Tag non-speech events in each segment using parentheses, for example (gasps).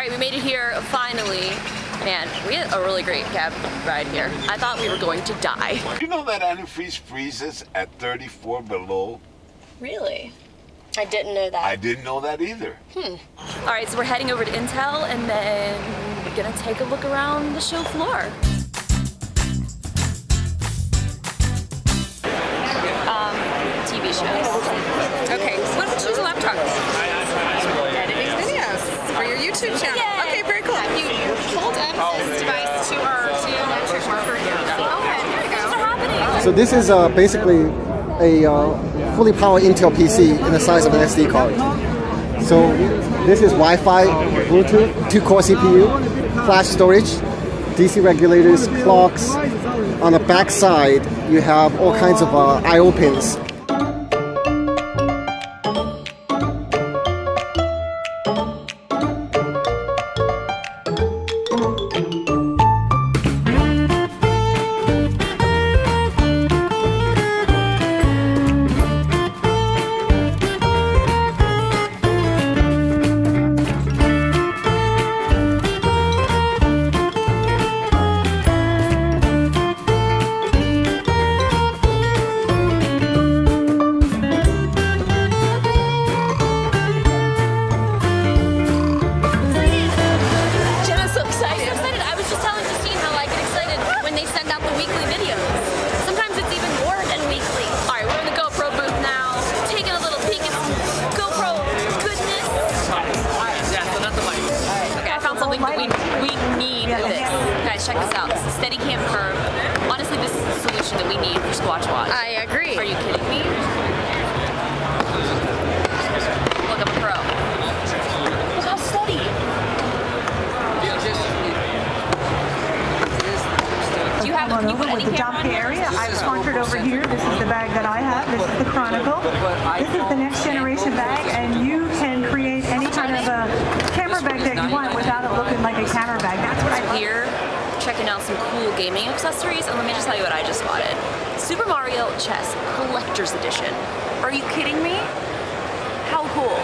right, we made it here finally. Man, we had a really great cab ride here. I thought we were going to die. (laughs) You know that antifreeze freezes at 34 below? Really? I didn't know that. I didn't know that either. Hmm. All right, so we're heading over to Intel and then we're gonna take a look around the show floor. Um, TV shows. Okay, so choose a laptop. Editing videos for your YouTube channel. Yay. Okay, very cool. Have you pulled up this device to our to electric marker here? Okay, there we go. happening? So this is uh, basically a uh, fully powered Intel PC in the size of an SD card. So this is Wi-Fi, Bluetooth, two-core CPU, flash storage, DC regulators, clocks. On the back side, you have all kinds of uh, I/O pins. We we need with this. Guys, check this out. This is Steadicam Curve. Honestly, this is the solution that we need for Squatch Watch. I agree. Are you kidding me? Look, I'm a pro. Look how steady. Do you have on can you over with the dump area. I've sponsored over here. This is the bag that I have. This is the Chronicle. This is the next generation bag, and you can create any kind of a camera bag that you want without it looking like a camera bag. That's what I love. here checking out some cool gaming accessories and let me just tell you what I just spotted. Super Mario Chess Collector's Edition. Are you kidding me? How cool.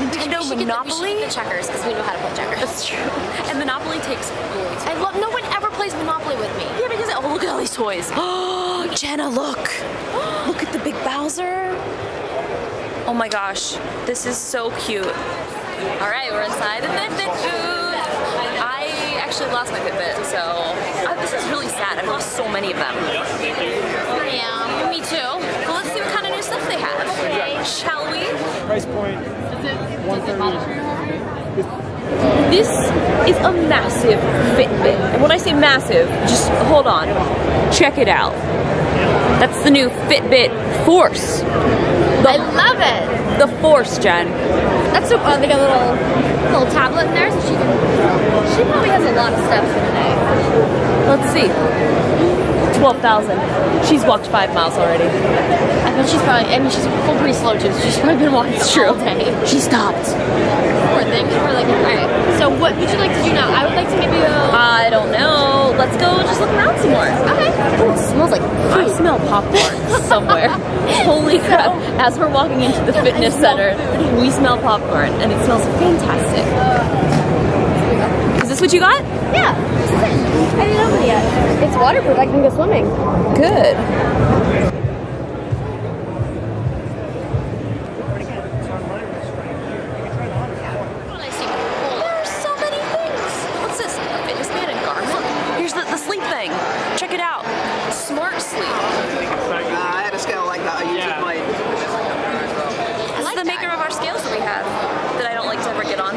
Nintendo We get the- we Monopoly? the checkers because we know how to play checkers. That's true. (laughs) And Monopoly takes I love. No one ever plays Monopoly with me. Yeah, because oh look at all these toys. Oh, (gasps) (gasps) Jenna, look. (gasps) look at the big Bowser. Oh my gosh, this is so cute. All right, we're inside the Fitbit booth. I actually lost my Fitbit, so uh, this is really sad. I've lost so many of them. Yeah, me too. Well, let's see what kind of new stuff they have. Shall we? Price point. Does it one thirty? This is a massive Fitbit. And when I say massive, just hold on. Check it out. That's the new Fitbit Force. I love it. The Force, Jen. That's so. They got a little little tablet in there, so she can. She probably has a lot of stuff for the day. Let's see. 12,000. She's walked five miles already. I bet she's probably. I mean, she's full pretty slow too. So she's probably been walking It's true. all day. She stopped. Poor thing. We're like, all right. So what would you like to do now? I would like to maybe go. I don't know. Let's go just look around some more. Okay. Ooh, it smells like I smell popcorn (laughs) somewhere. Holy crap. As we're walking into the fitness center, we smell popcorn and it smells fantastic. Is this what you got? Yeah. This is it. I didn't open it yet. It's waterproof. I can go swimming. Good. There are so many things. What's this? A fitness band and garment? Here's the, the sleep thing. Check it out. Smart sleep. I had a scale like that. I used Yeah. it my. This is the maker of our scales that we have that I don't like to ever get on.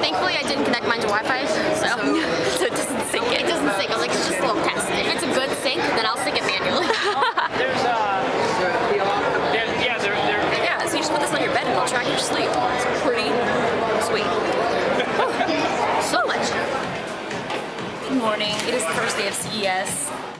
Thankfully, I didn't connect mine to Wi-Fi, so (laughs) So it doesn't sync it in. doesn't sync. I was like, it's just a little test. If it's a good sync, then I'll sync it manually. (laughs) There's uh, there, yeah, there, there. Yeah, so you just put this on your bed and it'll track your sleep. It's pretty sweet. (laughs) so much. Good morning. It is the first day of CES.